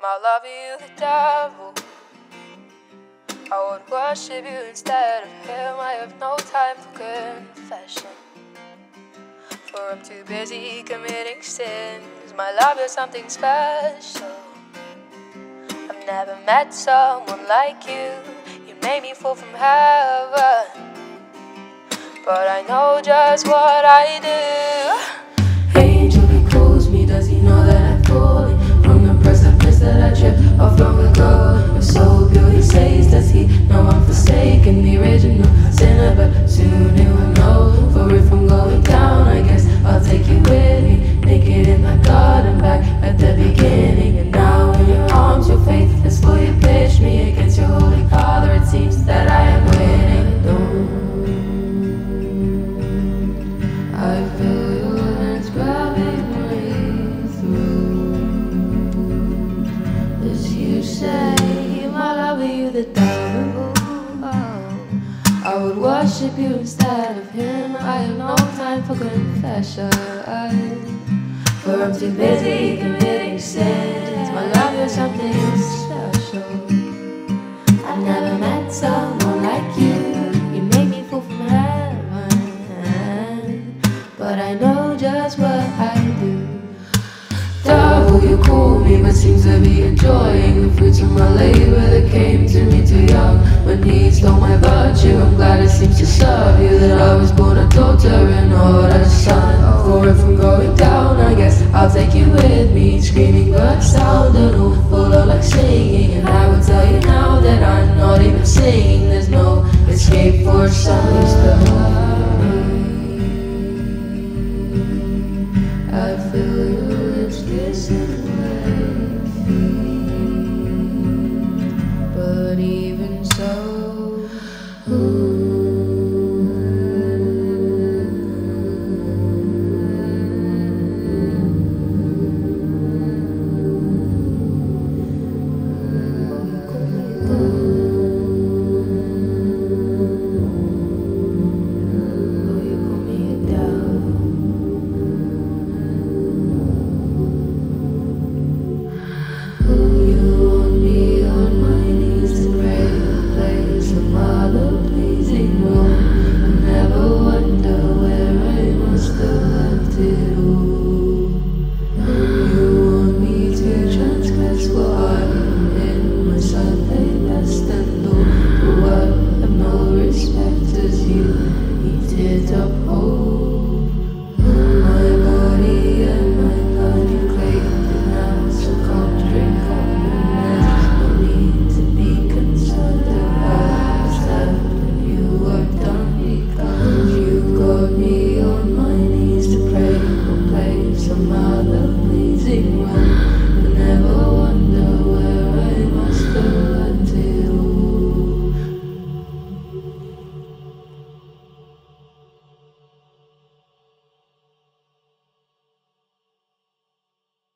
My love, you the devil. I would worship you instead of him. I have no time for confession. For I'm too busy committing sins. My love is something special. I've never met someone like you. You made me fall from heaven. But I know just what I do. The devil? I would worship you instead of him. I have no time for confession. For I'm too busy committing sins. My love, you're something special. I've never met someone like you. You make me fall from heaven. But I know just what I do. Devil, you call me, but seems to be enjoying the fruits of my labor that came When he stole my virtue, I'm glad it seems to serve you that I was born a daughter and not a son. For if I'm going down, I guess I'll take you with me. Screaming bird sound and all full of like singing. And I will tell you now that I'm not even singing. There's no escape for some hurt. I feel your lips kissing. so